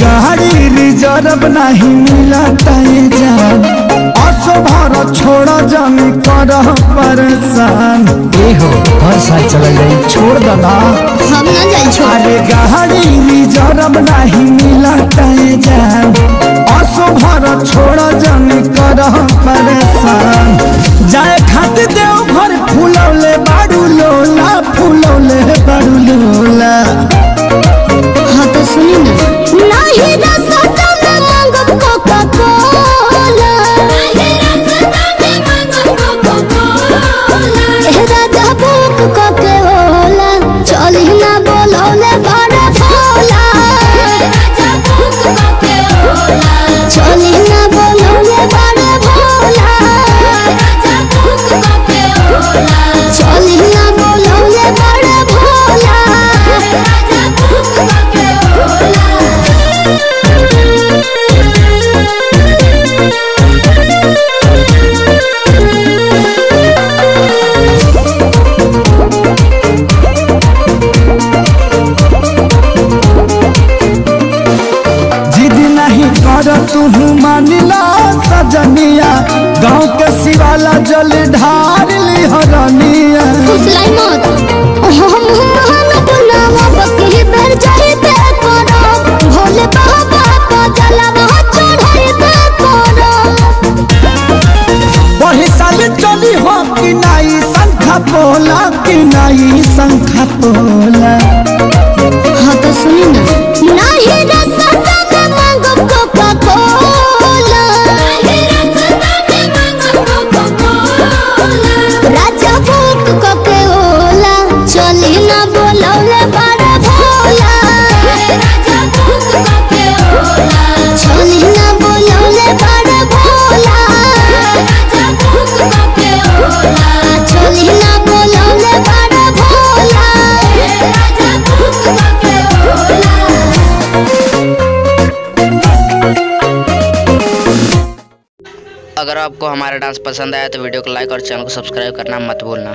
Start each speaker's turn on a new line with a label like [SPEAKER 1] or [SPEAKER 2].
[SPEAKER 1] गाड़ी रिज़र्व नहीं मिला जान। भर छोड़ जमी कर परेशान। ए हो हर साल चल जाई छोड़ दना
[SPEAKER 2] हम ना जाई छोड़।
[SPEAKER 1] अरे गाड़ी जरब नहीं मिला तय जान। असो भर छोड़ जमी कर परेशान। जाए खातिर
[SPEAKER 2] तू
[SPEAKER 1] मानिला सजनिया गाँव के शिवाला जल ढार ली हरनिया चली हो कि नाई शंखा पोला कि नाई शंखा पोला।
[SPEAKER 2] हाँ तो सुनी ना
[SPEAKER 3] अगर आपको हमारा डांस पसंद आया तो वीडियो को लाइक और चैनल को सब्सक्राइब करना मत भूलना।